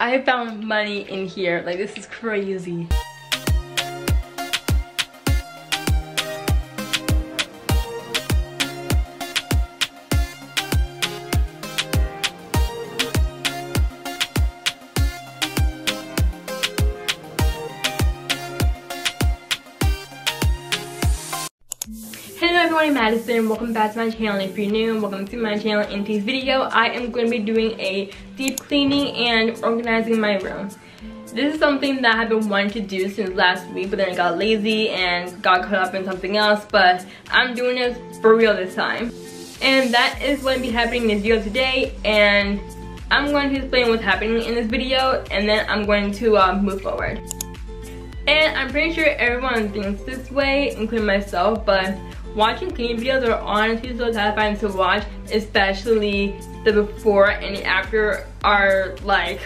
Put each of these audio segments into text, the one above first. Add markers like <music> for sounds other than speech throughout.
I found money in here. Like this is crazy. Madison. Welcome back to my channel. If you're new, welcome to my channel. In today's video, I am going to be doing a deep cleaning and organizing my room. This is something that I've been wanting to do since last week, but then I got lazy and got caught up in something else, but I'm doing this for real this time. And that is going to be happening in this video today, and I'm going to explain what's happening in this video, and then I'm going to uh, move forward. And I'm pretty sure everyone thinks this way, including myself, but watching cleaning videos are honestly so satisfying to watch, especially the before and the after are like,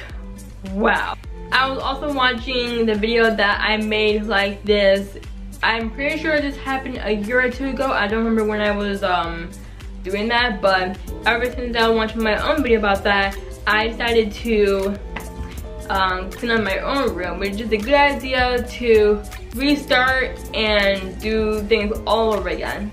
wow. I was also watching the video that I made like this. I'm pretty sure this happened a year or two ago. I don't remember when I was um doing that, but ever since I was watching my own video about that, I decided to um, clean up my own room, which is a good idea to restart and do things all over again.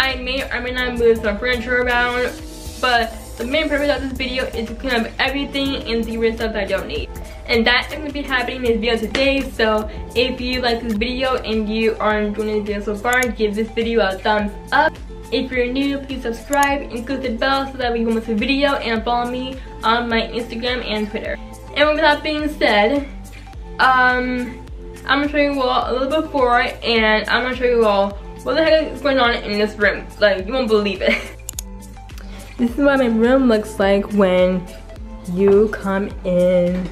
I may or may not move some furniture around, but the main purpose of this video is to clean up everything and get rid of stuff that I don't need. And that is going to be happening in this video today, so if you like this video and you are enjoying this video so far, give this video a thumbs up. If you're new, please subscribe and click the bell so that we can miss a video and follow me on my Instagram and Twitter. And with that being said, um, I'm gonna show you all a little before and I'm gonna show you all what the heck is going on in this room. Like, you won't believe it. <laughs> this is what my room looks like when you come in.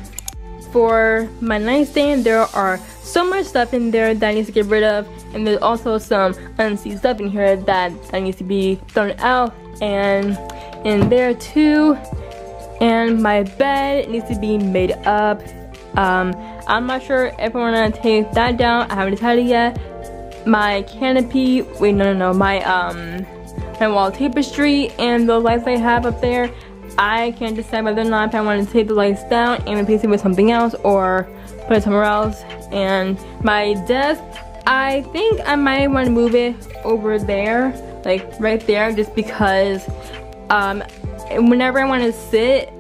For my nightstand, there are so much stuff in there that I need to get rid of. And there's also some unseen stuff in here that, that needs to be thrown out. And in there too, and my bed needs to be made up. Um, I'm not sure if I want to take that down. I haven't decided yet. My canopy wait no no no. My um my wall tapestry and the lights I have up there. I can't decide whether or not if I want to take the lights down and replace it with something else or put it somewhere else. And my desk I think I might want to move it over there like right there just because um, whenever I want to sit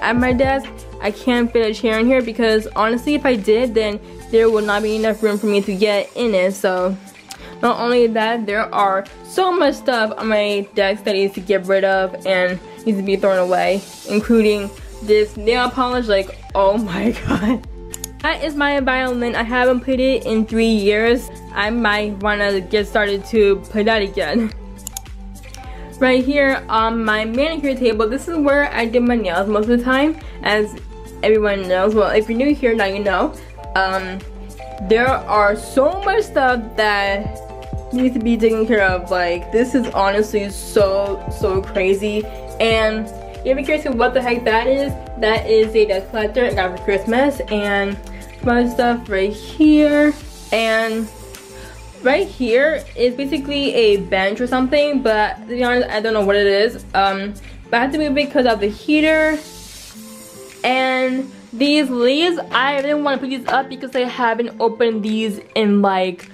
at my desk, I can't fit a chair in here because honestly, if I did, then there would not be enough room for me to get in it. So not only that, there are so much stuff on my desk that needs to get rid of and needs to be thrown away, including this nail polish. Like, oh <laughs> my god. That is my violin. I haven't played it in three years. I might want to get started to play that again. <laughs> right here on my manicure table. This is where I do my nails most of the time as everyone knows. Well if you're new here now you know. Um, there are so much stuff that needs to be taken care of. Like this is honestly so so crazy. And if you're curious what the heck that is. That is a dust collector I got for Christmas and my stuff right here. And right here is basically a bench or something, but to be honest, I don't know what it is. Um, but I have to move it because of the heater. And these leaves, I didn't want to put these up because I haven't opened these in like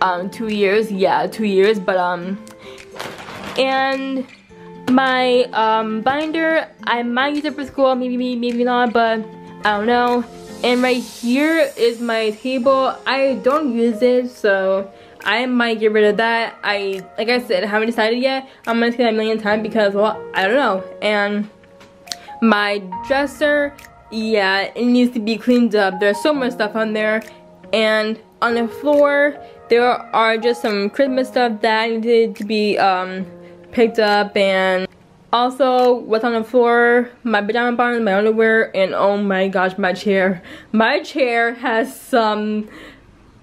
um, two years. Yeah, two years, but um, and my um, binder, I might use it for school, maybe, maybe not, but I don't know. And right here is my table. I don't use it, so I might get rid of that. I, like I said, I haven't decided yet. I'm gonna say that a million times because, well, I don't know. And my dresser, yeah, it needs to be cleaned up. There's so much stuff on there. And on the floor, there are just some Christmas stuff that needed to be um, picked up. And also, what's on the floor, my pajama bottoms, my underwear, and oh my gosh, my chair. My chair has some,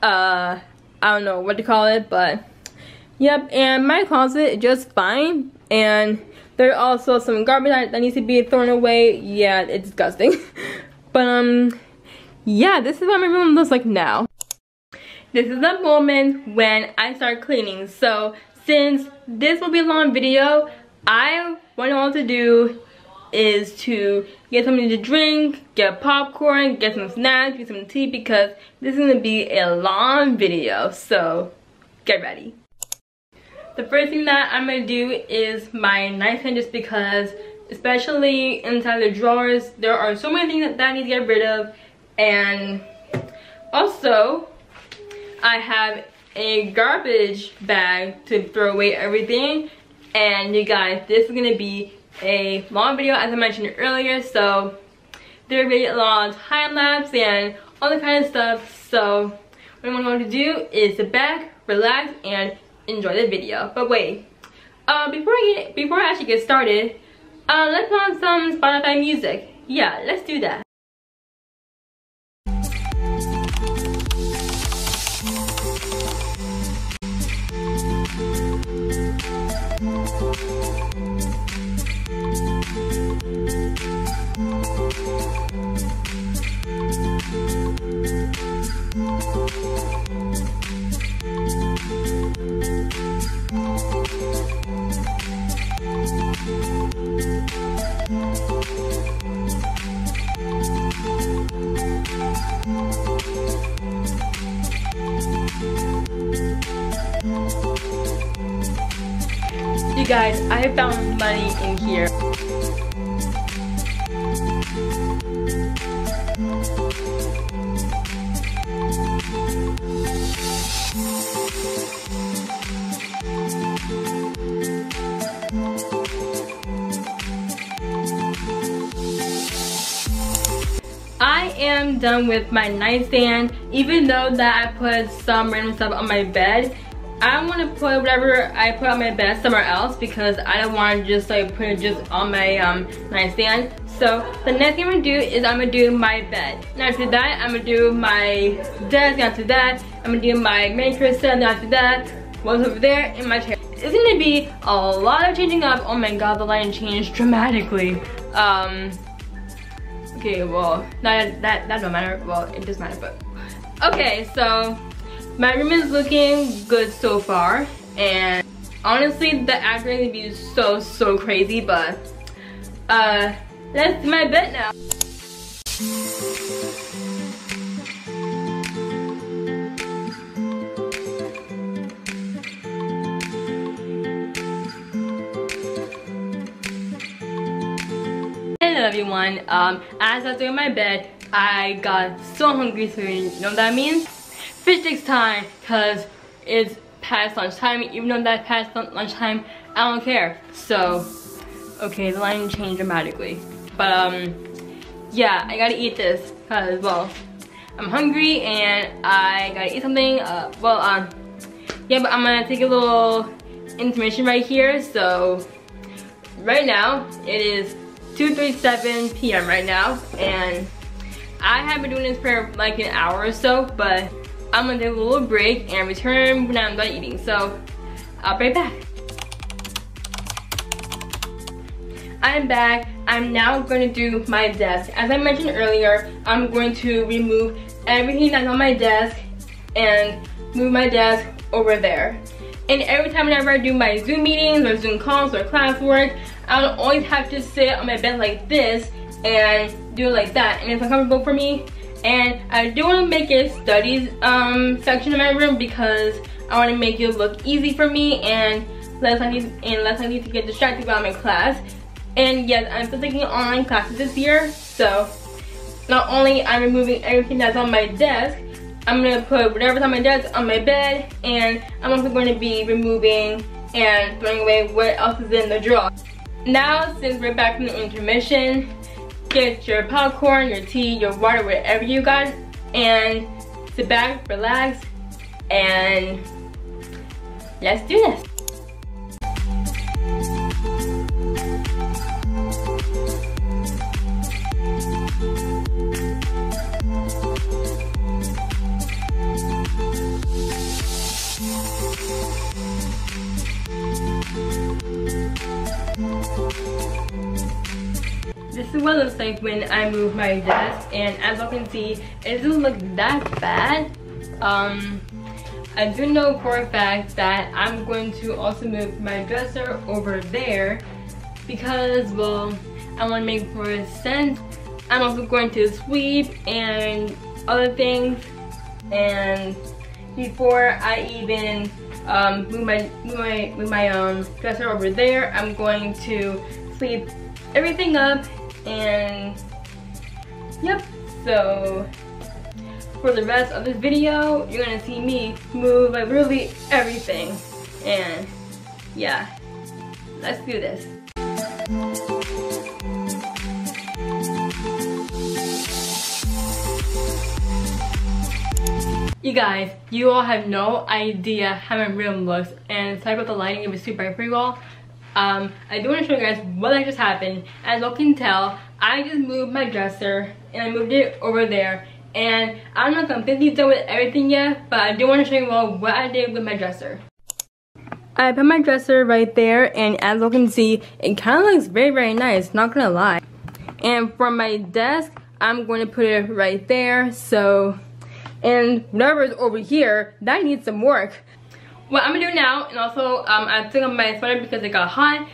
uh, I don't know what to call it, but yep. And my closet is just fine. And there are also some garbage that, that needs to be thrown away. Yeah, it's disgusting. <laughs> but um, yeah, this is what my room looks like now. This is the moment when I start cleaning. So since this will be a long video, I want you all to do is to get something to drink, get popcorn, get some snacks, get some tea because this is gonna be a long video, so get ready. The first thing that I'm gonna do is my knife nightstand just because especially inside the drawers there are so many things that, that I need to get rid of and also I have a garbage bag to throw away everything and you guys this is gonna be a long video as I mentioned earlier so there will be a lot of time lapse and all the kind of stuff. So what I'm going to do is sit back relax and enjoy the video. But wait uh, before I get before I actually get started uh, let's put on some Spotify music. Yeah let's do that You guys, I found money in here. I am done with my nightstand even though that I put some random stuff on my bed I don't want to put whatever I put on my bed somewhere else because I don't want to just like put it just on my um, nightstand. So the next thing I'm gonna do is I'm gonna do my bed. And after that, I'm gonna do my desk. After that, I'm gonna do my set. And after that, what's over there in my chair. It's gonna be a lot of changing up. Oh my god, the lighting changed dramatically. Um, okay, well, that that that don't matter. Well, it does matter, but okay. So my room is looking good so far and honestly the acting is so so crazy but uh that's my bed now. Hello everyone, um, as I was doing my bed, I got so hungry so you know what that means? Fish sticks time because it's past lunchtime. Even though that's past lunchtime, I don't care. So, okay, the line changed dramatically. But, um, yeah, I gotta eat this because, well, I'm hungry and I gotta eat something. Uh, well, um, yeah, but I'm gonna take a little intermission right here. So, right now, it is 2.37 p.m. right now. And I have been doing this for like an hour or so, but I'm gonna take a little break and return when I'm done eating. So I'll be right back. I'm back. I'm now going to do my desk. As I mentioned earlier, I'm going to remove everything that's on my desk and move my desk over there. And every time whenever I do my Zoom meetings or Zoom calls or classwork, I don't always have to sit on my bed like this and do it like that. And it's uncomfortable for me and I do want to make a studies um, section in my room because I want to make it look easy for me and less I need and less I need to get distracted by my class. And yes, I'm still taking online classes this year, so not only I'm removing everything that's on my desk, I'm gonna put whatever's on my desk on my bed, and I'm also going to be removing and throwing away what else is in the drawer. Now, since we're back from the intermission, get your popcorn, your tea, your water, whatever you got, and sit back, relax, and let's do this. This is what it looks like when I move my desk and as you can see, it doesn't look that bad. Um, I do know for a fact that I'm going to also move my dresser over there because, well, I want to make more sense. I'm also going to sweep and other things. And before I even um, move my move my move my um, dresser over there, I'm going to sweep everything up and yep. So for the rest of this video, you're gonna see me move like really everything. And yeah, let's do this. You guys, you all have no idea how my room looks and sorry about the lighting, it was too bright for you all. Um, I do want to show you guys what I just happened. As you can tell, I just moved my dresser and I moved it over there and I'm not completely done with everything yet, but I do want to show you all what I did with my dresser. I put my dresser right there, and as you can see, it kind of looks very, very nice, not gonna lie. And for my desk, I'm going to put it right there, so, and whatever is over here, that needs some work. What I'm gonna do now, and also um, I took off my sweater because it got hot,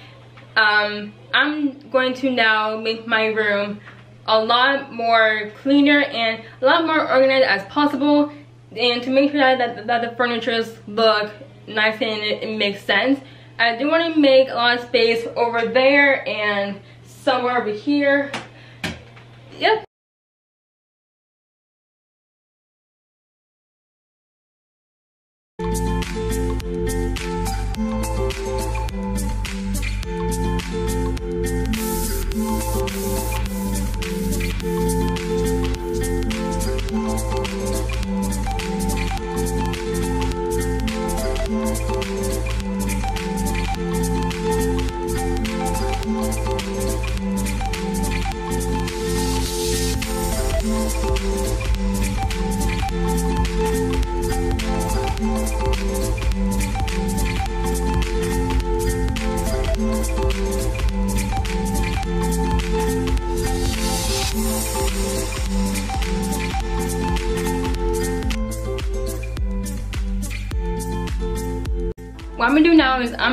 um, I'm going to now make my room a lot more cleaner and a lot more organized as possible and to make sure that, that, that the furniture look nice and it, it makes sense. I do want to make a lot of space over there and somewhere over here. Yep.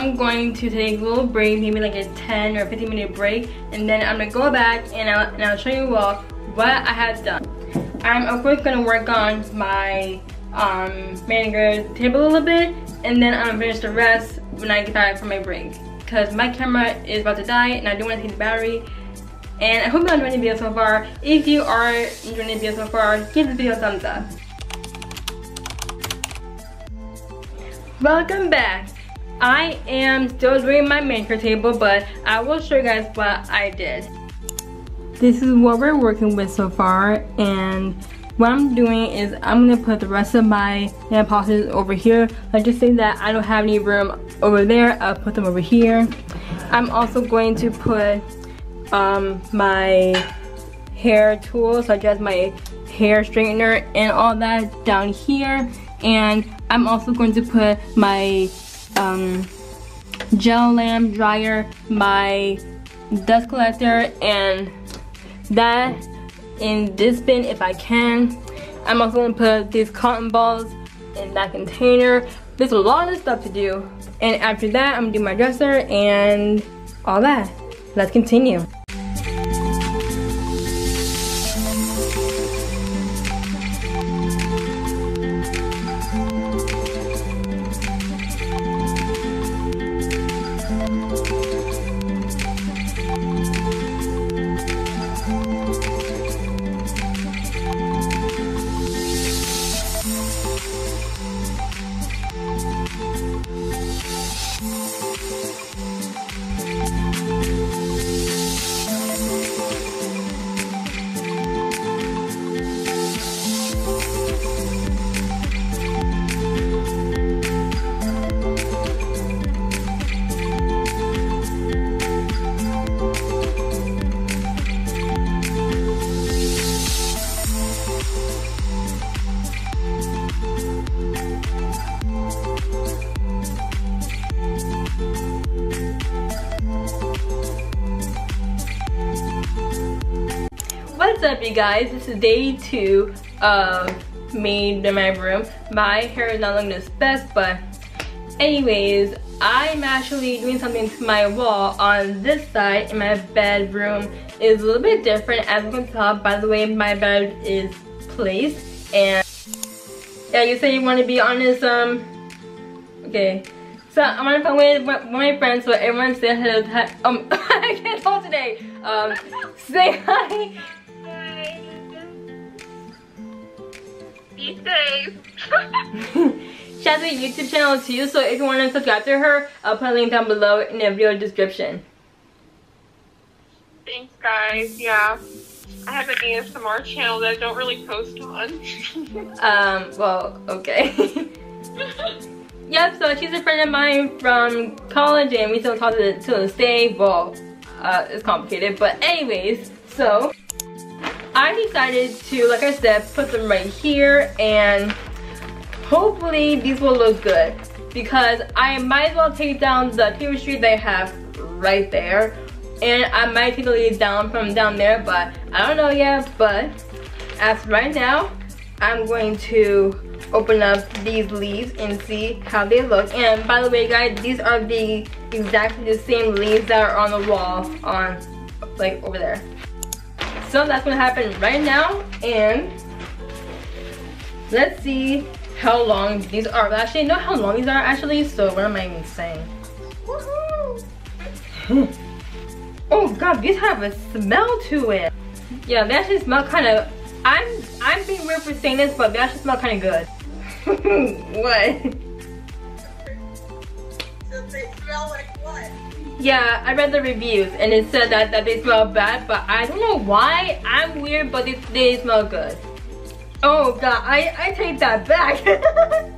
I'm going to take a little break, maybe like a 10 or 15 minute break, and then I'm gonna go back and I'll, and I'll show you all what I have done. I'm of course gonna work on my um, manicure table a little bit, and then I'm gonna finish the rest when I get back from my break. Cause my camera is about to die and I do wanna take the battery. And I hope you're enjoying the video so far. If you are enjoying the video so far, give this video a thumbs up. Welcome back. I am still doing my manicure table, but I will show you guys what I did. This is what we're working with so far, and what I'm doing is I'm gonna put the rest of my nail polishes over here. Let's just say that I don't have any room over there, I'll put them over here. I'm also going to put um, my hair tools, such as my hair straightener and all that down here. And I'm also going to put my um, gel lamp dryer, my dust collector, and that in this bin if I can. I'm also gonna put these cotton balls in that container. There's a lot of stuff to do. And after that, I'm gonna do my dresser and all that. Let's continue. Guys? Is day two of me in my room. My hair is not looking its best, but anyways, I'm actually doing something to my wall on this side in my bedroom is a little bit different as you can tell by the way my bed is placed and yeah you say you want to be on this um okay so I'm on the phone with my friends so everyone say hello um <laughs> I can't talk today um <laughs> say Hi. Be safe. <laughs> she has a YouTube channel too so if you want to subscribe to her I'll put a link down below in the video description Thanks, guys. Yeah. I have an ASMR channel that I don't really post on. <laughs> um well okay <laughs> Yep, so she's a friend of mine from college and we still talk to, the, to this day. Well, uh, it's complicated, but anyways, so I decided to, like I said, put them right here and hopefully these will look good because I might as well take down the tapestry they have right there and I might take the leaves down from down there, but I don't know yet, but as right now, I'm going to open up these leaves and see how they look. And by the way, guys, these are the exactly the same leaves that are on the wall on like over there. So that's gonna happen right now and let's see how long these are. I actually know how long these are actually, so what am I even saying? oh god, these have a smell to it. Yeah, they actually smell kind of, I'm, I'm being weird for saying this, but they actually smell kind of good. <laughs> what? So they smell like what? Yeah, I read the reviews and it said that, that they smell bad, but I don't know why. I'm weird, but they, they smell good. Oh god, I, I take that back. <laughs>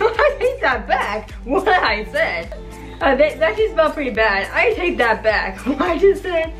I take that back. What I said. Uh, they, they actually smell pretty bad. I take that back. <laughs> What I just said.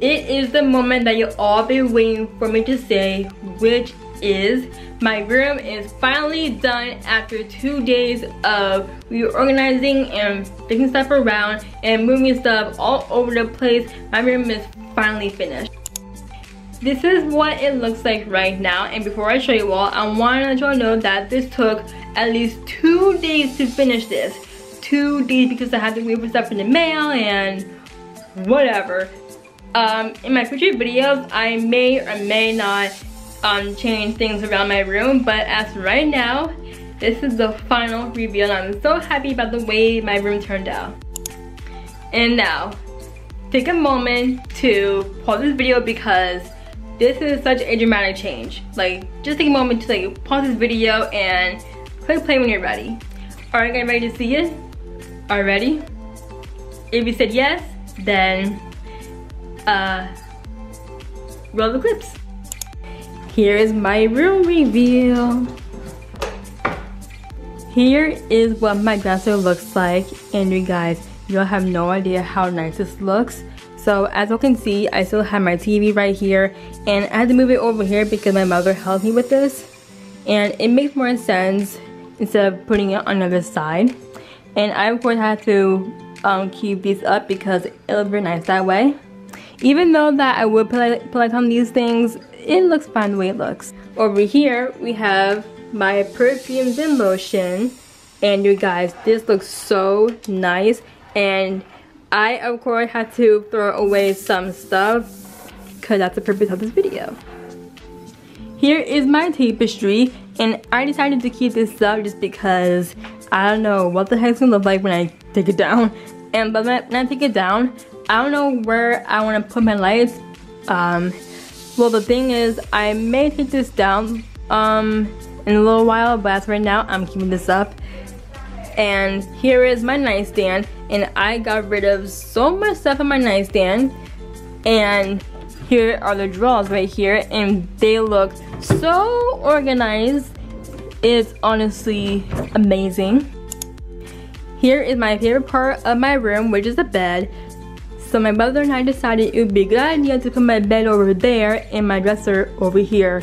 It is the moment that you all been waiting for me to say, which is my room is finally done after two days of reorganizing and fixing stuff around and moving stuff all over the place. My room is finally finished. This is what it looks like right now and before I show you all, I want to let you all know that this took at least two days to finish this. Two days because I had to wait for stuff in the mail and whatever. Um, in my future videos, I may or may not um, change things around my room, but as right now, this is the final reveal. I'm so happy about the way my room turned out. And now, take a moment to pause this video because this is such a dramatic change. Like, just take a moment to like pause this video and click play when you're ready. Alright guys, ready to see it? Are ready? If you said yes, then uh, roll the clips. Here is my room reveal. Here is what my dresser looks like and you guys, you'll have no idea how nice this looks. So as you can see, I still have my TV right here and I had to move it over here because my mother helped me with this. And it makes more sense instead of putting it on the other side. And I of course had to um, keep these up because it looks very nice that way. Even though that I would put, on these things, it looks fine the way it looks. Over here, we have my perfumes and lotion. And you guys, this looks so nice. And I, of course, had to throw away some stuff because that's the purpose of this video. Here is my tapestry. And I decided to keep this up just because I don't know what the heck's gonna look like when I take it down. And but when I take it down, I don't know where I want to put my lights. Um, well, the thing is, I may take this down um, in a little while, but as right now, I'm keeping this up. And here is my nightstand, and I got rid of so much stuff on my nightstand. And here are the drawers right here, and they look so organized. It's honestly amazing. Here is my favorite part of my room, which is the bed. So my brother and I decided it would be a good idea to put my bed over there and my dresser over here.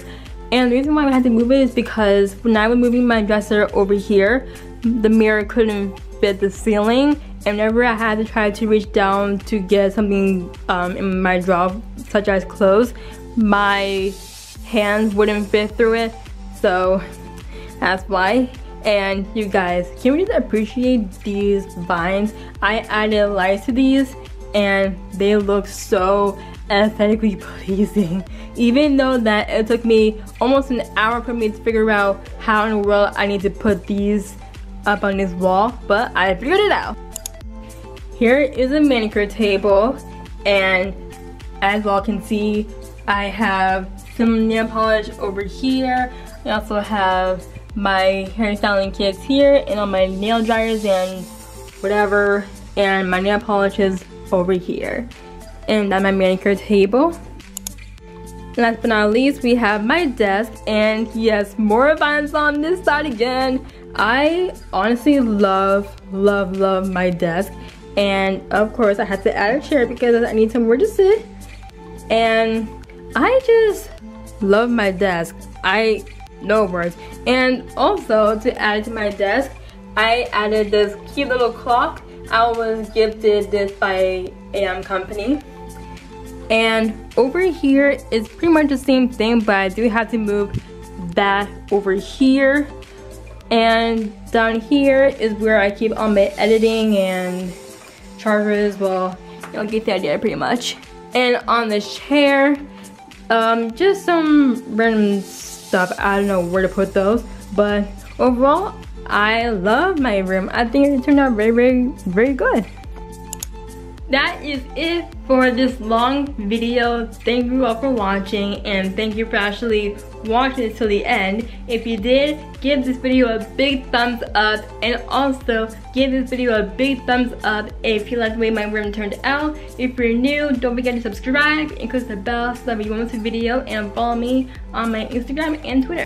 And the reason why we had to move it is because when I was moving my dresser over here, the mirror couldn't fit the ceiling. And whenever I had to try to reach down to get something um, in my drawer, such as clothes, my hands wouldn't fit through it. So that's why. And you guys, can we just appreciate these vines? I added lights to these and they look so aesthetically <laughs> pleasing. Even though that it took me almost an hour for me to figure out how in the world I need to put these up on this wall, but I figured it out. Here is a manicure table and as you all can see, I have some nail polish over here. I also have my hairstyling kits here and all my nail dryers and whatever and my nail is over here. And that's my manicure table. Last but not least we have my desk. And yes more vines on this side again. I honestly love love love my desk. And of course I had to add a chair because I need somewhere to sit. And I just love my desk. I no words. And also to add to my desk I added this cute little clock I was gifted this by AM Company. And over here is pretty much the same thing, but I do have to move that over here. And down here is where I keep all my editing and chargers. Well, you'll get the idea pretty much. And on the chair, um, just some random stuff. I don't know where to put those. But overall, I love my room. I think it turned out very, very, very good. That is it for this long video. Thank you all for watching and thank you for actually watching it till the end. If you did, give this video a big thumbs up and also give this video a big thumbs up if you like the way my room turned out. If you're new, don't forget to subscribe and click the bell so that you won't miss a video and follow me on my Instagram and Twitter.